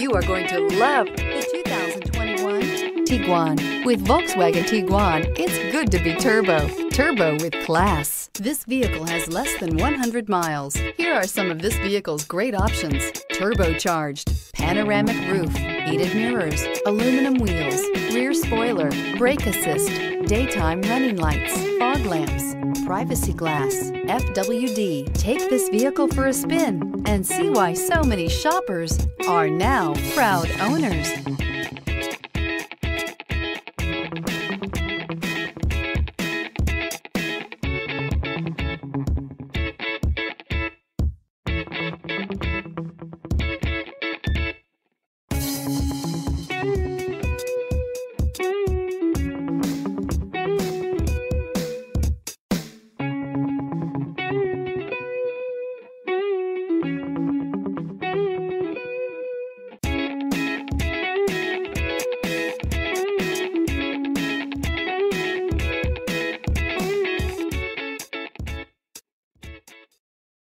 You are going to love the 2021 Tiguan. With Volkswagen Tiguan, it's good to be turbo. Turbo with class. This vehicle has less than 100 miles. Here are some of this vehicle's great options. Turbocharged, panoramic roof, heated mirrors, aluminum wheels, rear spoiler, brake assist, daytime running lights, fog lamps, privacy glass, FWD. Take this vehicle for a spin and see why so many shoppers are now proud owners.